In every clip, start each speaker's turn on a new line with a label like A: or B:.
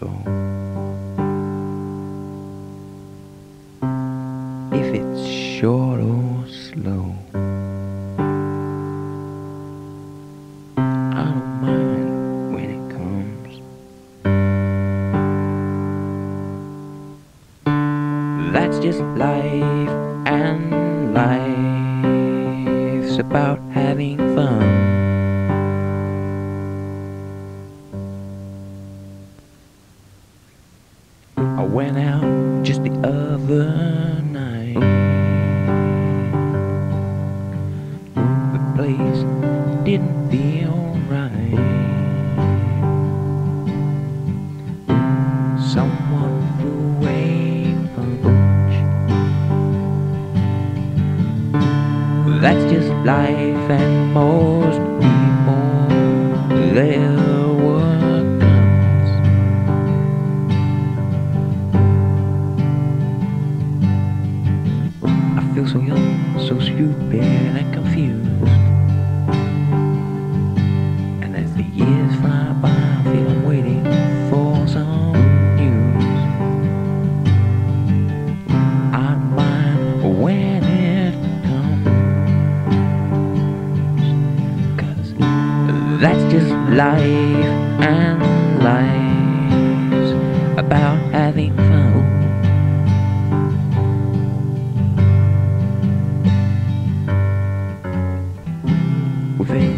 A: go. If it's short or slow, I don't mind when it comes. That's just life, and life's about having fun. I went out just the other night. The place didn't feel right. Someone threw away a punch. That's just life, and most people their feel so young, so stupid and confused. And as the years fly by, I feel I'm waiting for some news. I don't mind when it comes. Cause that's just life, and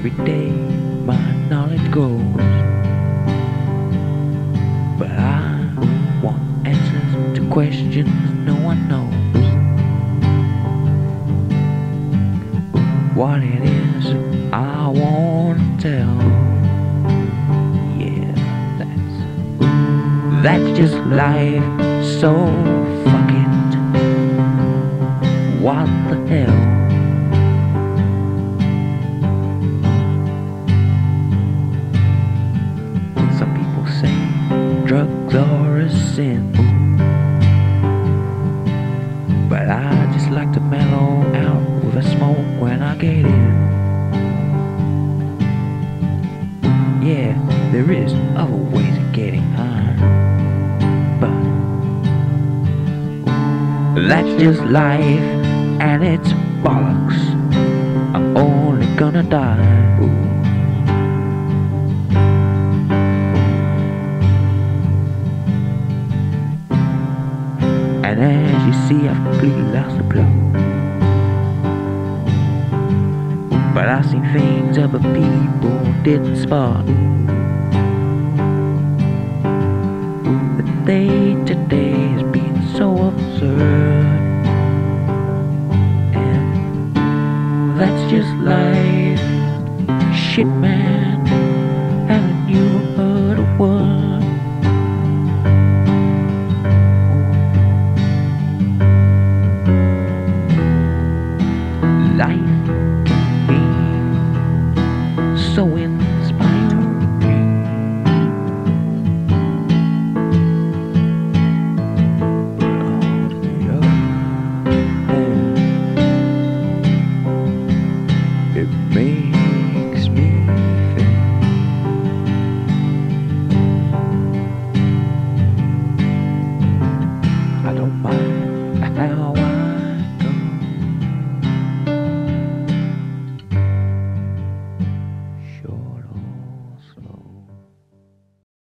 A: every day, my knowledge grows. But I want answers to questions no one knows. What it is I want to tell. Yeah, that's that's just life. So fuck it. What the hell? Are a sin. But I just like to mellow out with a smoke when I get in. Yeah, there is other ways of getting high. But that's just life and it's bollocks. I'm only gonna die. And As you see, I've completely a the plot. But I seen things other people didn't spot. The day today has been so absurd. And that's just life. Shit, man, haven't you heard? life. Be so in